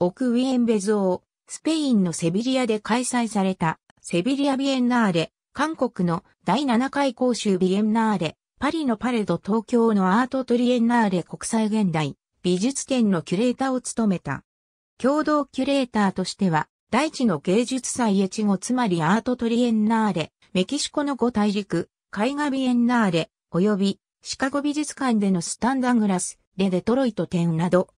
奥ウィエンベ像、スペインのセビリアで開催されたセビリアビエンナーレ、韓国の第7回公衆ビエンナーレ、パリのパレド東京のアートトリエンナーレ国際現代美術展のキュレーターを務めた。共同キュレーターとしては、大地の芸術祭越後つまりアートトリエンナーレ、メキシコの五大陸、絵画ビエンナーレ、及びシカゴ美術館でのスタンダングラス、でデトロイト展など。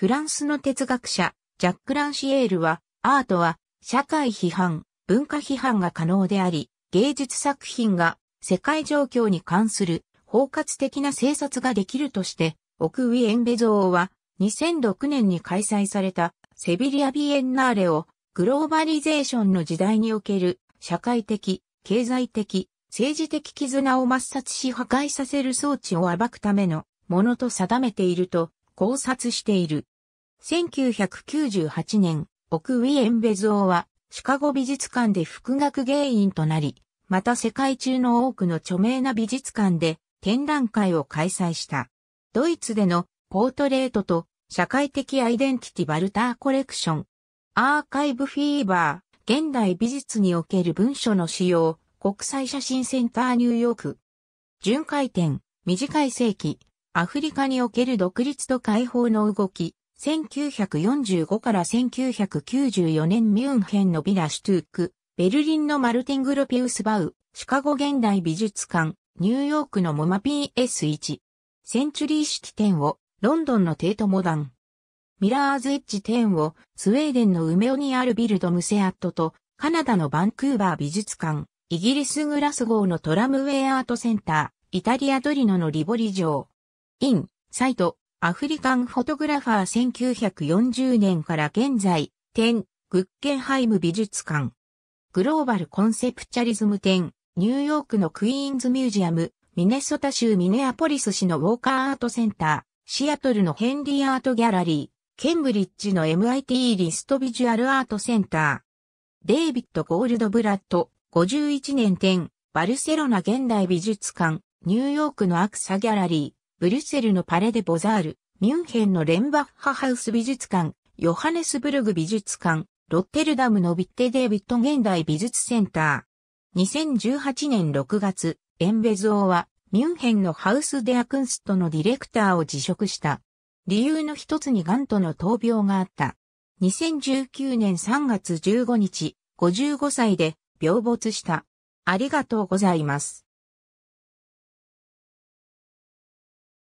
フランスの哲学者、ジャック・ランシエールは、アートは、社会批判、文化批判が可能であり、芸術作品が世界状況に関する包括的な政策ができるとして、奥ウィエンベ像は2006年に開催されたセビリアビエンナーレをグローバリゼーションの時代における社会的、経済的、政治的絆を抹殺し破壊させる装置を暴くためのものと定めていると考察している。1998年、奥ウィエンベ像はシカゴ美術館で副学芸員となり、また世界中の多くの著名な美術館で展覧会を開催した。ドイツでのポートレートと社会的アイデンティティバルターコレクション。アーカイブフィーバー、現代美術における文書の使用、国際写真センターニューヨーク。巡回展、短い世紀、アフリカにおける独立と解放の動き、1945から1994年ミュンヘンのビラシュトゥーク、ベルリンのマルティングロピウスバウ、シカゴ現代美術館、ニューヨークのモマ PS1、 Century City 展を、ロンドンのテートモダン、ミラーズエッジ展を、スウェーデンのウメオにあるビルドムセアットと、カナダのバンクーバー美術館、イギリスグラスゴーのトラムウェイアートセンター、イタリアトリノのリヴォリ城、In/Sight, African Photographer 1940年から現在、展、グッケンハイム美術館。 Global Conceptualism 展、ニューヨークのクイーンズミュージアム、ミネソタ州ミネアポリス市のウォーカーアートセンター、シアトルのヘンリーアートギャラリー、ケンブリッジの MIT リストビジュアルアートセンター、デイビッド・ゴールドブラッド、51年展、バルセロナ現代美術館、ニューヨークのアクサギャラリー、ブリュッセルのパレデ・ボザール、ミュンヘンのレンバッハハウス美術館、ヨハネスブルグ美術館、ロッテルダムのビッテ・デ・ビット現代美術センター。2018年6月、エンベゾーは、ミュンヘンのハウス・デア・クンストのディレクターを辞職した。理由の一つにガンとの闘病があった。2019年3月15日、55歳で病没した。ありがとうございます。